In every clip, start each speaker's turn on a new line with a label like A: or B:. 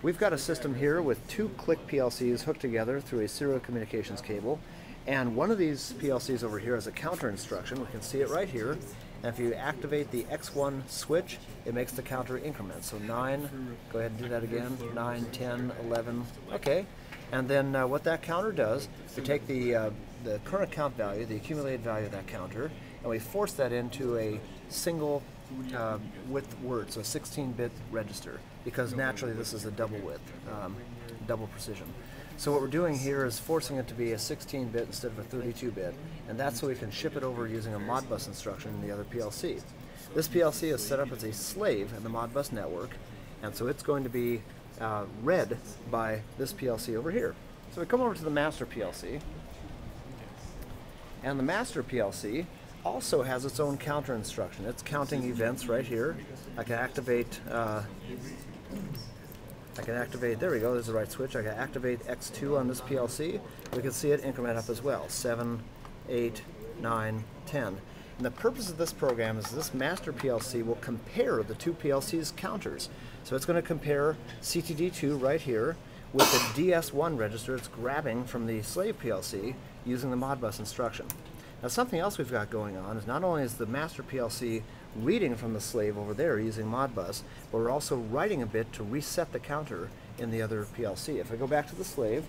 A: We've got a system here with two click PLCs hooked together through a serial communications cable. And one of these PLCs over here has a counter instruction. We can see it right here. And if you activate the X1 switch, it makes the counter increment. So 9, go ahead and do that again, 9, 10, 11, okay. And then uh, what that counter does, we take the, uh, the current count value, the accumulated value of that counter, and we force that into a single uh, width word, so a 16-bit register, because naturally this is a double width, um, double precision. So what we're doing here is forcing it to be a 16-bit instead of a 32-bit, and that's so we can ship it over using a Modbus instruction in the other PLC. This PLC is set up as a slave in the Modbus network, and so it's going to be uh, read by this PLC over here. So we come over to the master PLC, and the master PLC also has its own counter instruction. It's counting events right here. I can activate, uh, I can activate, there we go, there's the right switch. I can activate X2 on this PLC. We can see it increment up as well, 7, 8, 9, 10. And the purpose of this program is this master PLC will compare the two PLC's counters. So it's going to compare CTD2 right here with the DS1 register it's grabbing from the slave PLC using the Modbus instruction. Now something else we've got going on is not only is the master PLC reading from the slave over there using Modbus, but we're also writing a bit to reset the counter in the other PLC. If I go back to the slave,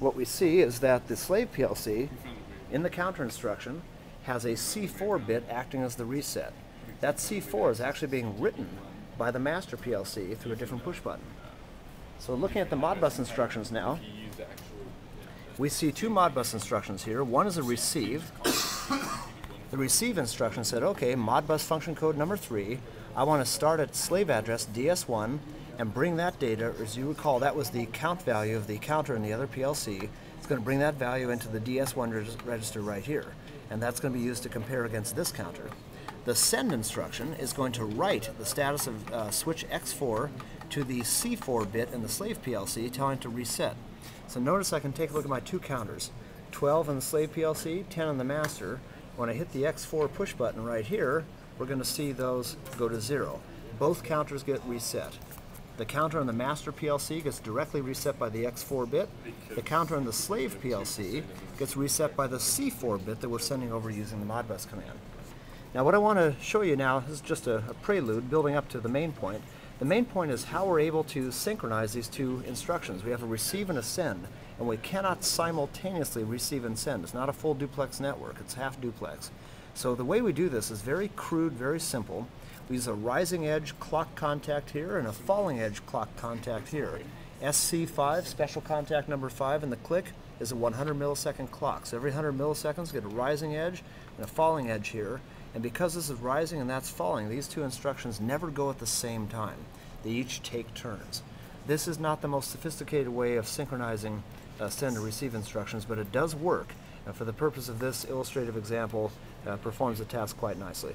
A: what we see is that the slave PLC in the counter instruction has a C4 bit acting as the reset. That C4 is actually being written by the master PLC through a different push button. So looking at the Modbus instructions now, we see two Modbus instructions here. One is a receive, the receive instruction said, okay, Modbus function code number three, I want to start at slave address DS1 and bring that data, as you recall, that was the count value of the counter in the other PLC. It's going to bring that value into the DS1 register right here, and that's going to be used to compare against this counter. The send instruction is going to write the status of uh, switch X4 to the C4 bit in the slave PLC, telling it to reset. So notice I can take a look at my two counters. 12 in the slave PLC, 10 in the master. When I hit the X4 push button right here, we're going to see those go to zero. Both counters get reset. The counter on the master PLC gets directly reset by the X4 bit. The counter on the slave PLC gets reset by the C4 bit that we're sending over using the Modbus command. Now what I want to show you now is just a, a prelude building up to the main point. The main point is how we're able to synchronize these two instructions. We have a receive and a send, and we cannot simultaneously receive and send. It's not a full duplex network, it's half duplex. So the way we do this is very crude, very simple. We use a rising edge clock contact here and a falling edge clock contact here. SC5, special contact number 5 in the click, is a 100 millisecond clock. So every 100 milliseconds, get a rising edge and a falling edge here. And because this is rising and that's falling, these two instructions never go at the same time. They each take turns. This is not the most sophisticated way of synchronizing uh, send and receive instructions, but it does work. And for the purpose of this illustrative example, uh, performs the task quite nicely.